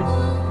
Peace.